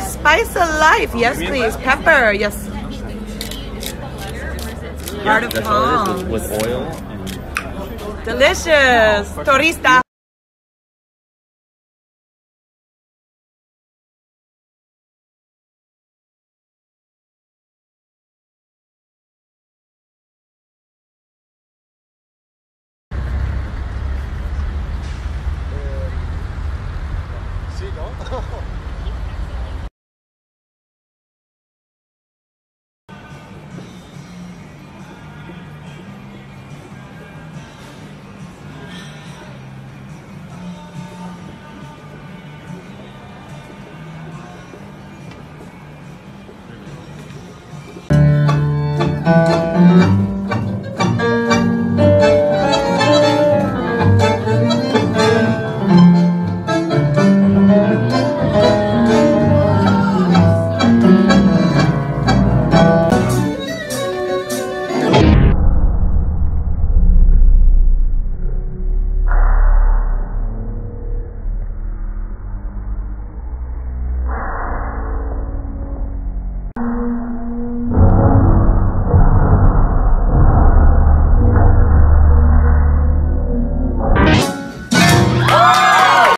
spice of life. Yes, please. Pepper. Yes. Heart of That's all it palm. is with, with oil Delicious. Torista. Thank